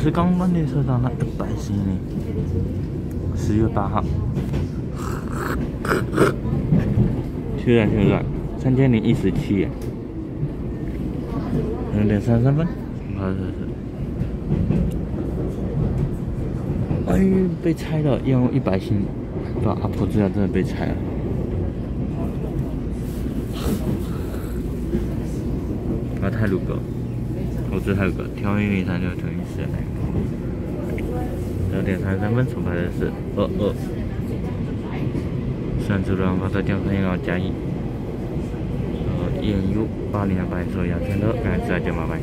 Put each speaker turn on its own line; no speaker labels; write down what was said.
是刚刚列车到那一百星呢，十月八号。确认确认，三千零一十七，两点三三分，好是是。哎，被拆了，要用一百星，把阿婆这样真的被拆了。啊，太鲁阁，我这太鲁阁，挑一零三六乘以四，两点三三分出发的是二二，三次轮发车电可以让加一，呃，燕 U 八零八所以要乘的，感谢大家，拜拜。